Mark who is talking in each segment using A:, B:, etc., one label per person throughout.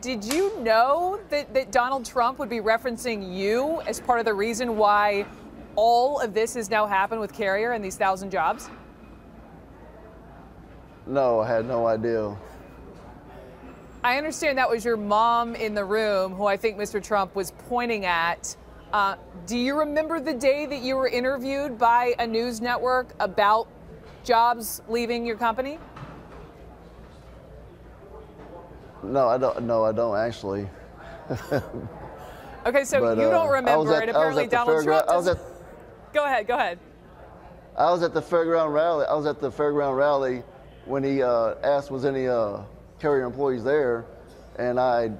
A: Did you know that, that Donald Trump would be referencing you as part of the reason why all of this has now happened with Carrier and these thousand jobs?
B: No, I had no idea.
A: I understand that was your mom in the room who I think Mr. Trump was pointing at. Uh, do you remember the day that you were interviewed by a news network about jobs leaving your company?
B: No, I don't. No, I don't actually.
A: okay, so
B: But,
A: you
B: uh,
A: don't remember
B: at-
A: it. Apparently, Donald Trump.
B: I was
A: does-
B: at-
A: Go ahead. Go ahead.
B: I was at the fairground rally. I was at the fairground rally when he uh, asked was any uh, carrier employees there, and I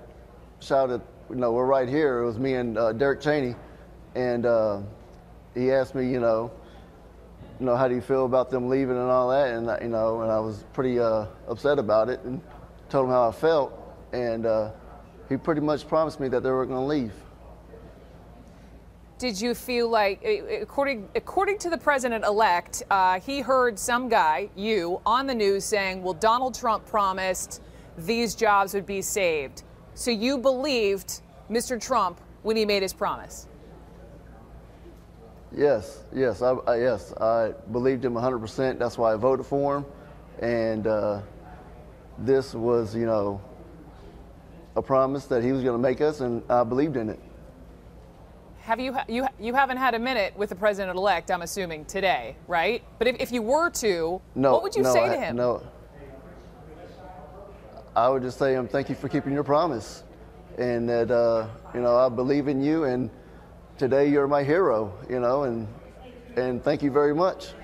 B: shouted, "You know, we're right here." It was me and uh, Derek Cheney, and uh, he asked me, you know, you know, how do you feel about them leaving and all that, and I- you know, and I was pretty uh, upset about it, and told him how I felt, and uh, he pretty much promised me that they were going to leave.
A: Did you feel like, according according to the president-elect, uh, he heard some guy, you, on the news saying, "Well, Donald Trump promised these jobs would be saved." So you believed Mr. Trump when he made his promise.
B: Yes, yes, I, I, yes. I believed him 100%. That's why I voted for him. And uh, this was, you know, a promise that he was going to make us, and I believed in it.
A: Have you you you haven't had a minute with the president-elect? I'm assuming today, right? But if, if you were to,
B: No,
A: what would you
B: no,
A: say
B: I,
A: to him?
B: No, I would just say, um, thank you for keeping your promise, and that uh, you know I believe in you, and today you're my hero, you know, and and thank you very much.